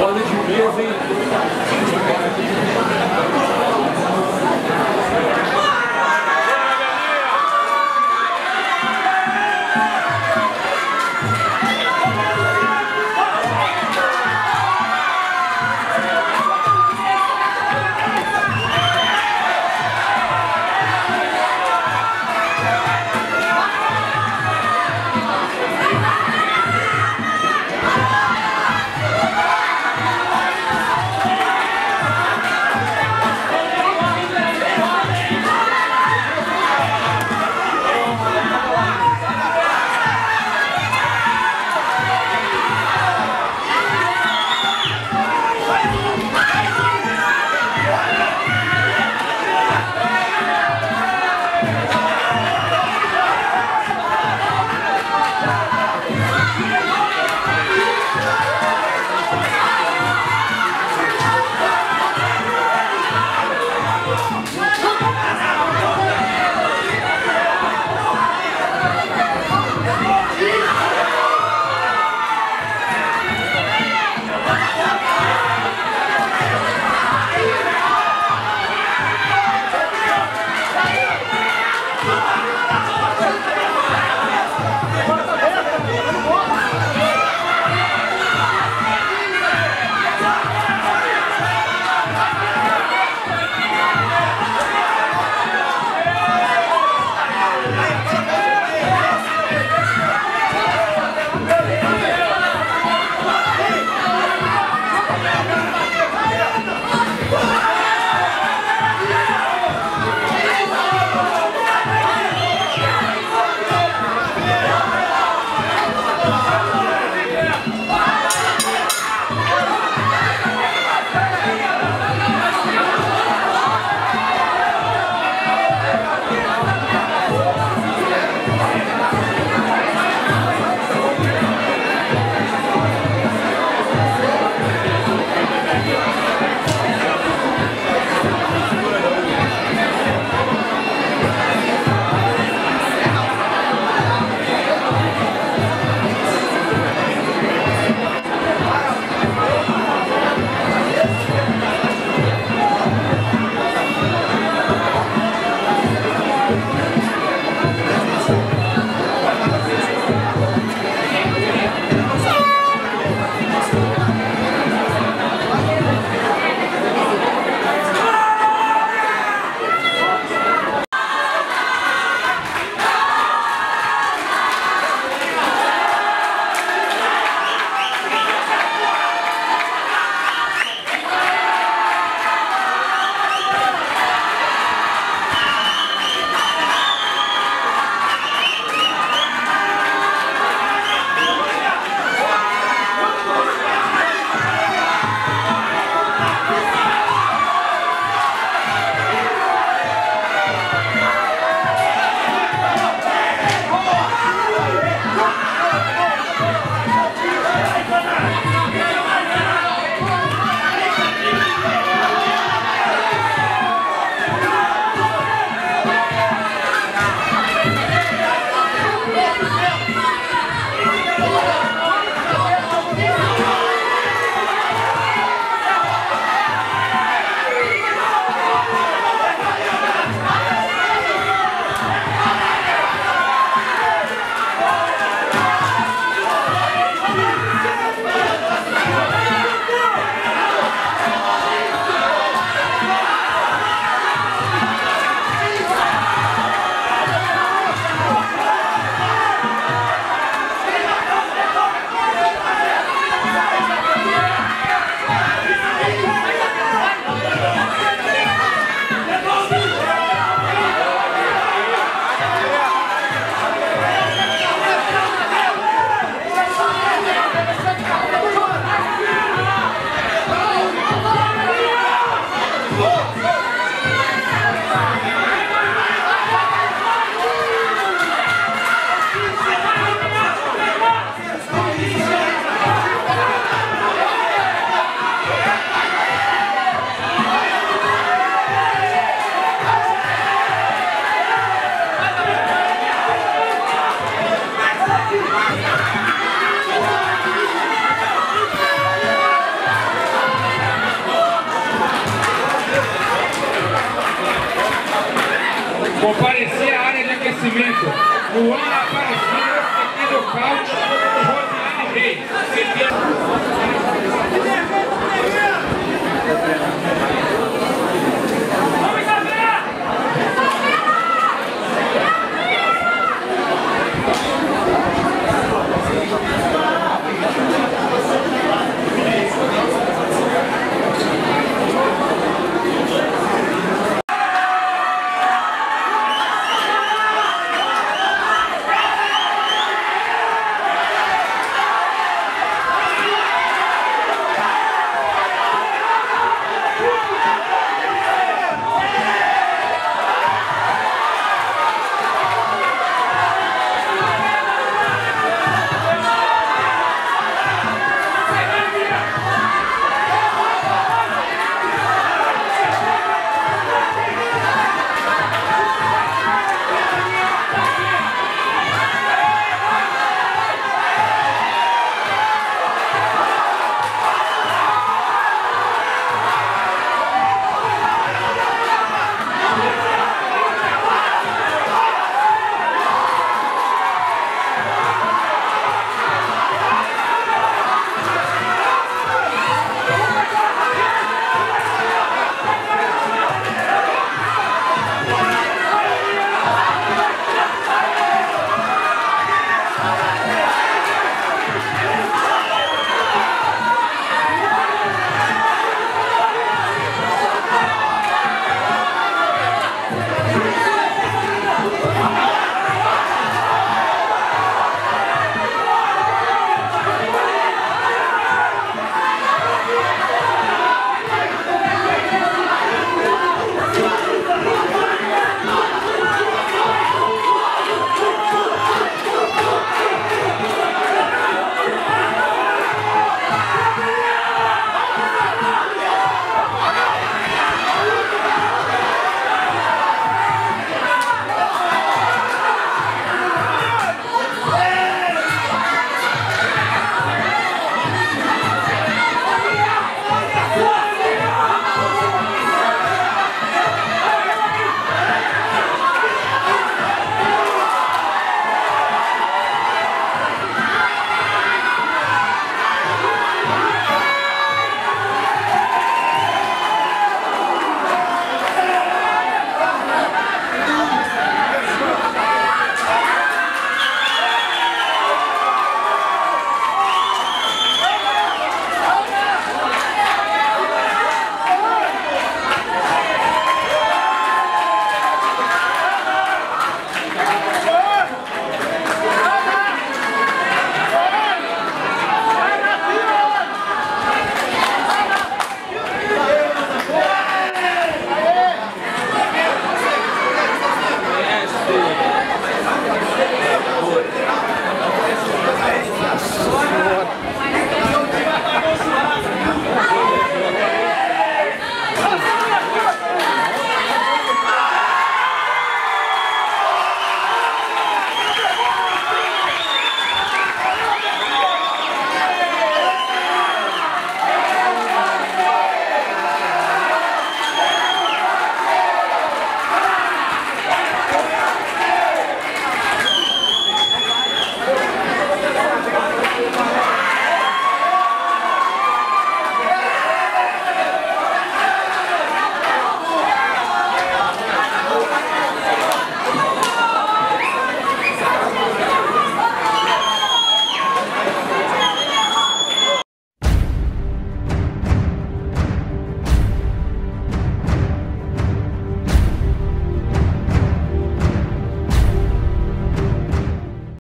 Ordem de mesa, hein? O ano apareceu, o filho Fausto.